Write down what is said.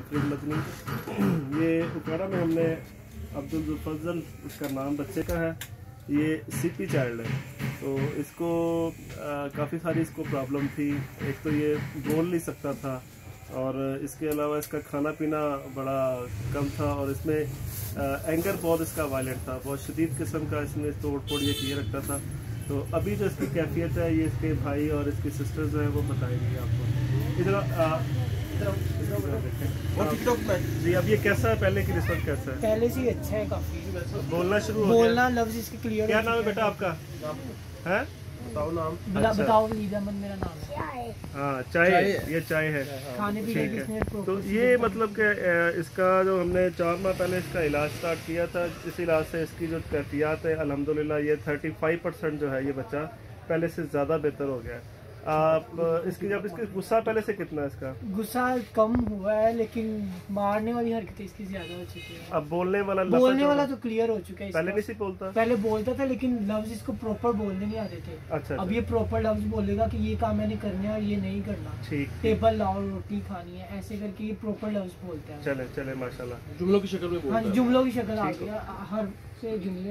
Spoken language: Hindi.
फरीद मदनी ये उकाड़ा में हमने अब्दुल फजल, उसका नाम बच्चे का है, ये सीपी चाइल्ड है। तो इसको काफ़ी सारी इसको प्रॉब्लम थी। एक तो ये बोल नहीं सकता था और इसके अलावा इसका खाना पीना बड़ा कम था और इसमें एंगर बहुत इसका वायलेंट था। बहुत शदीद किस्म का इसमें तोड़ फोड़ ये किए रखता था। तो अभी जो इसकी कैफियत है, ये इसके भाई और इसकी सिस्टर जो है, वो बताएँगे आपको। इधर जी अब ये कैसा है? पहले की रिस्पॉन्स कैसा है? पहले से अच्छा है काफ़ी। बोलना शुरू हो बोलना लफ्ज इसके क्लियर क्या नाम है बेटा आपका? है? बताओ नाम। अच्छा। बताओ ईद अहमद मेरा नाम है। हाँ चाय ये चाय है। खाने पीने ठीक की है। तो ये मतलब कि इसका जो हमने चार माह पहले इसका इलाज स्टार्ट किया था इस इलाज से इसकी जो कैफियत है अल्हम्दुलिल्लाह ये 35 परसेंट जो है ये बच्चा पहले से ज़्यादा बेहतर हो गया है। आप इसकी जब इसकी गुस्सा पहले से कितना है इसका? गुस्सा कम हुआ है लेकिन मारने वाली हरकतें इसकी ज़्यादा हो चुकी है। अब बोलने वाला बोलने वाला तो क्लियर हो चुका है पहले। नहीं सी बोलता? पहले बोलता था लेकिन लफ्ज इसको प्रॉपर बोलने नहीं आते थे। अच्छा अब अच्छा, ये प्रॉपर लफ्ज बोलेगा कि ये काम मैंने करना है और ये नहीं करना। ठीक टेबल लाओ रोटी खानी है ऐसे करके ये प्रॉपर लफ्ज बोलता है। चले चले माशाल्लाह। जुमलों की शक्ल में हाँ बोलता है। जुमलों की शक्ल आ गया हर से जुमले